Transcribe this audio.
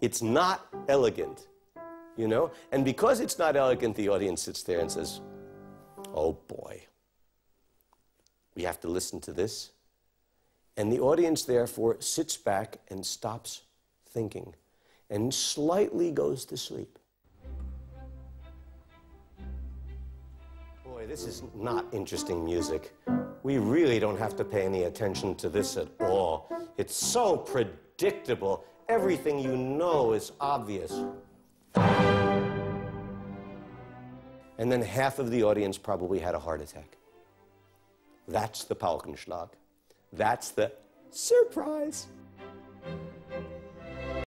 It's not elegant, you know? And because it's not elegant, the audience sits there and says, oh boy, we have to listen to this. And the audience, therefore, sits back and stops thinking and slightly goes to sleep. Boy, this is not interesting music. We really don't have to pay any attention to this at all. It's so predictable. Everything you know is obvious. And then half of the audience probably had a heart attack. That's the Paukenschlag. That's the surprise.